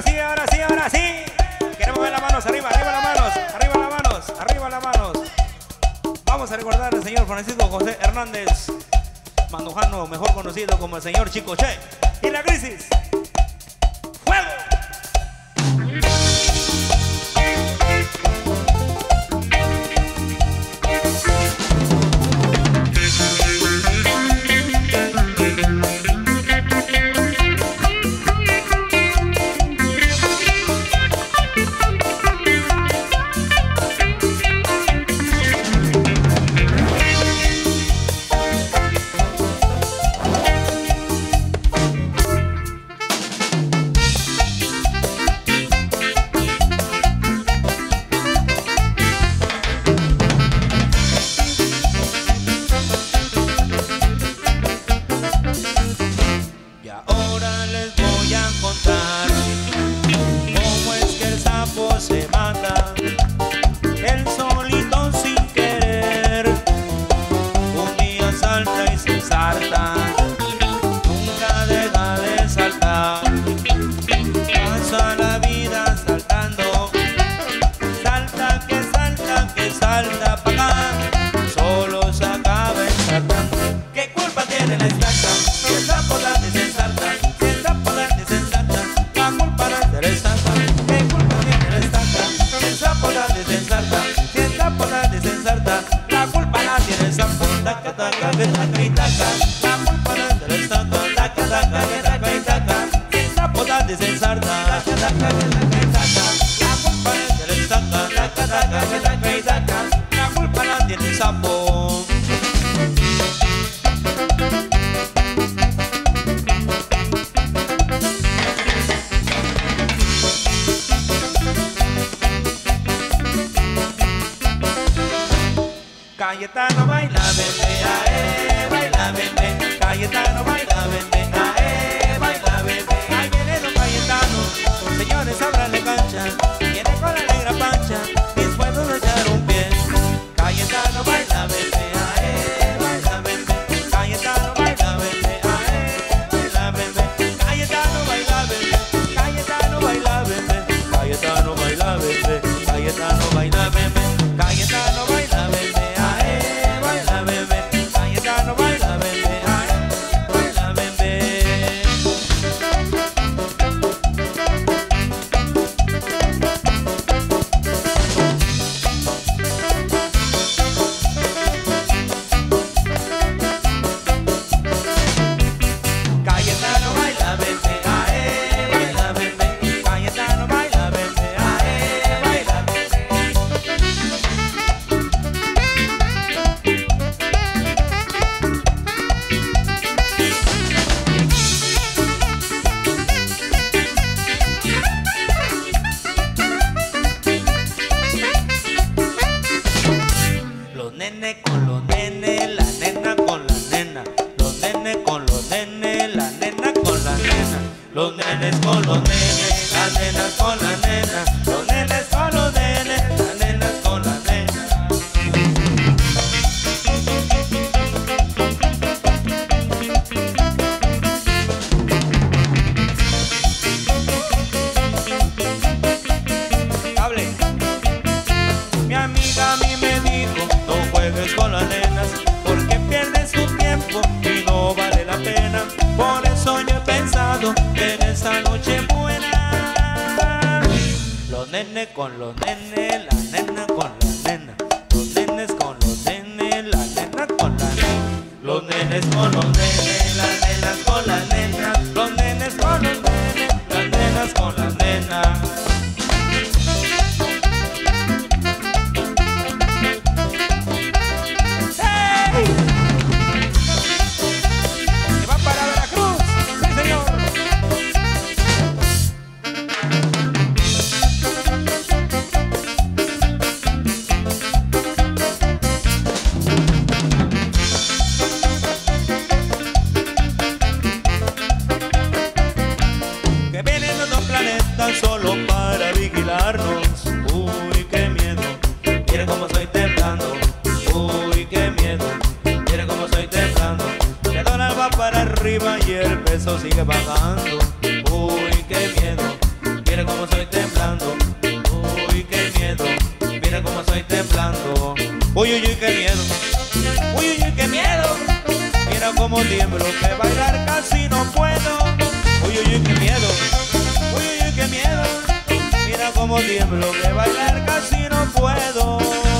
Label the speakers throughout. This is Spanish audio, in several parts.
Speaker 1: ahora sí, ahora sí, ahora sí. Queremos ver las manos arriba, arriba las manos, arriba las manos, arriba las manos. Vamos a recordar al señor Francisco José Hernández, mandojano, mejor conocido como el señor Chico Che. Y la crisis.
Speaker 2: reconozco. con los nenes, la nena con la nena. Los nenes con los nenes, la nena con la nena. Los nenes con los nenes. eso sigue pagando. Uy, qué miedo,
Speaker 1: mira cómo estoy temblando. Uy, qué miedo, mira cómo estoy temblando. Uy, uy, uy, qué miedo. Uy, uy, uy, qué miedo. Mira cómo tiemblo, que bailar casi no puedo. Uy, uy, uy, qué miedo. Uy, uy, uy, qué miedo. Mira cómo tiemblo, que bailar casi no puedo.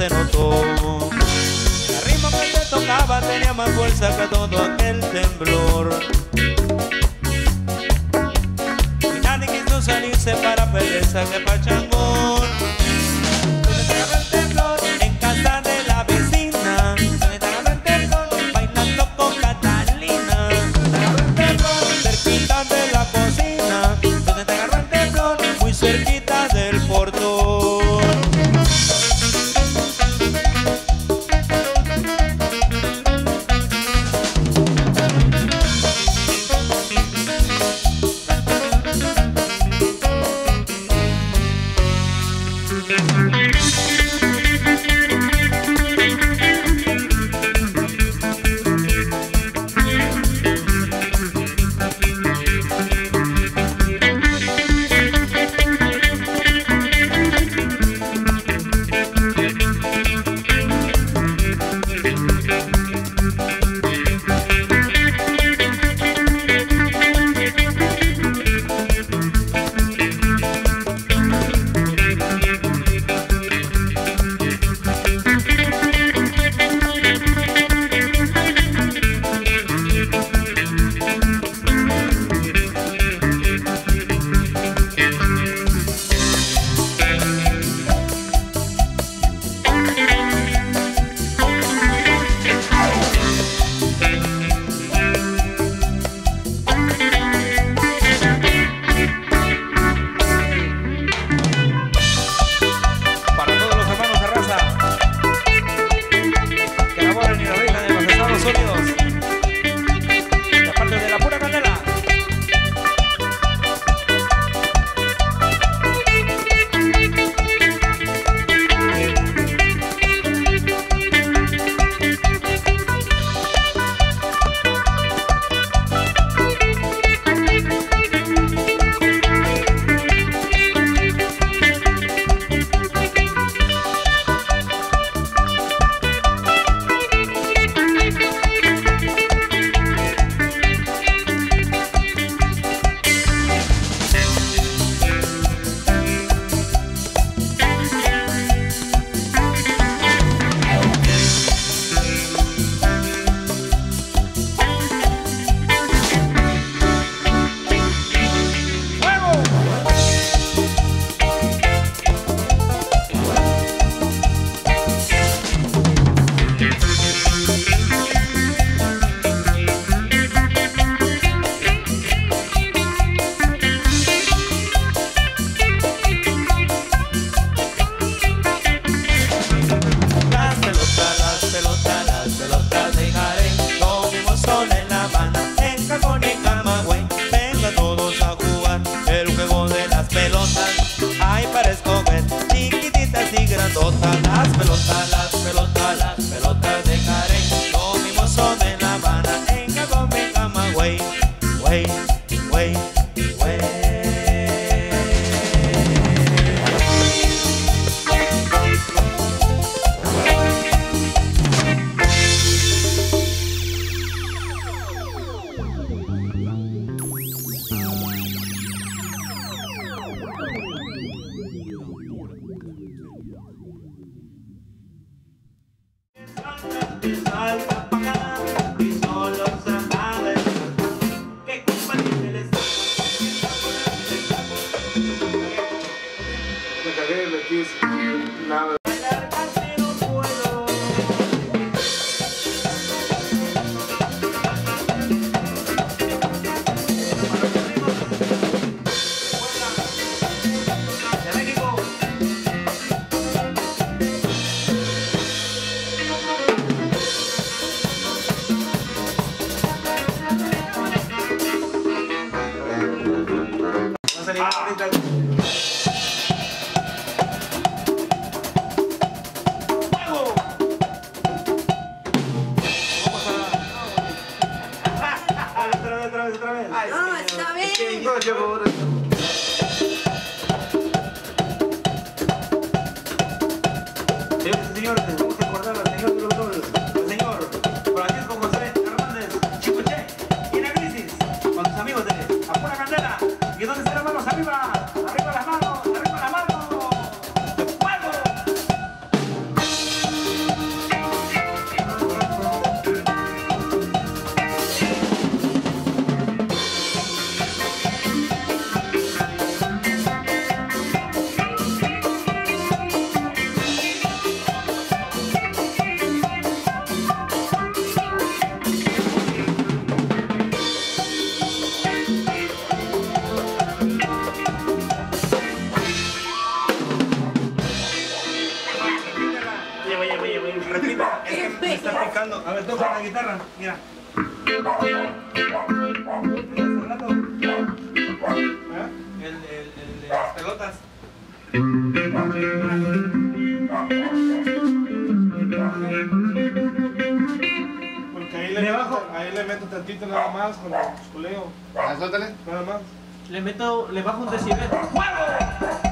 Speaker 1: Se notó. El ritmo que te tocaba tenía más fuerza que todo aquel temblor. Y nadie quiso salirse para pereza que pachangón
Speaker 3: Porque ahí le,
Speaker 1: ¿Le
Speaker 3: meto,
Speaker 1: bajo?
Speaker 3: ahí le meto tantito nada más con el culeo.
Speaker 4: Ah, suéltale.
Speaker 3: Nada más.
Speaker 2: Le meto, le bajo un decibel.
Speaker 1: ¡Fuego!